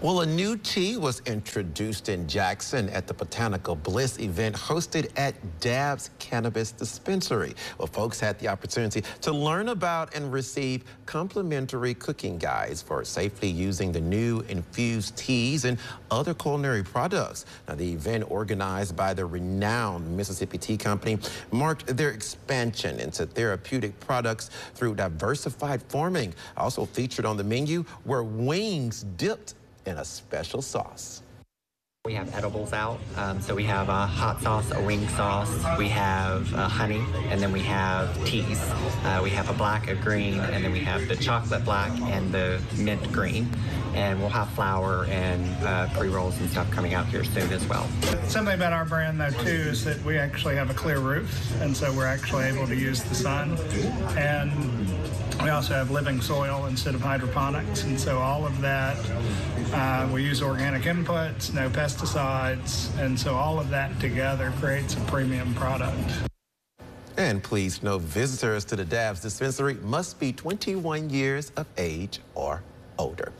Well, a new tea was introduced in Jackson at the Botanical Bliss event hosted at Dab's Cannabis Dispensary. Well, folks had the opportunity to learn about and receive complimentary cooking guides for safely using the new infused teas and other culinary products. Now, the event organized by the renowned Mississippi Tea Company marked their expansion into therapeutic products through diversified farming. Also featured on the menu were wings dipped in a special sauce. We have edibles out. Um, so we have a hot sauce, a wing sauce, we have uh, honey, and then we have teas. Uh, we have a black, a green, and then we have the chocolate black and the mint green. And we'll have flower and uh, pre rolls and stuff coming out here soon as well. Something about our brand, though, too, is that we actually have a clear roof, and so we're actually able to use the sun. And we also have living soil instead of hydroponics, and so all of that, uh, we use organic inputs, no pesticides, and so all of that together creates a premium product. And please note, visitors to the Dabb's dispensary must be 21 years of age or older.